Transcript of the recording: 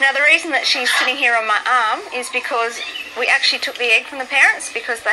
Now, the reason that she's sitting here on my arm is because we actually took the egg from the parents because they